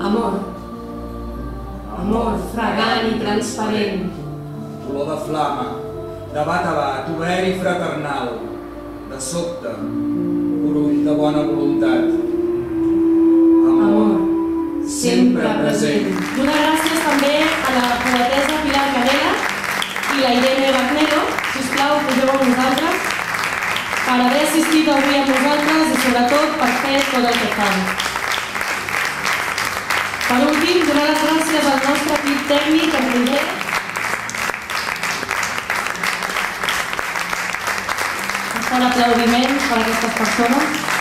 Amor. Amor fragant i transparent. Olor de flama, de bat a bat, obert i fraternal. De sobte, corull de bona voluntat. Amor, Amor sempre present. Una gràcies també a la poetesa Pilar Carrera i la Irene Bagnero. Sisplau, pugeu amb nosaltres per haver assistit avui amb nosaltres i sobretot per fer tot el que fan. Per últim, donar les gràcies al nostre equip tècnic, en Roger, un aplaudiment per a aquestes persones.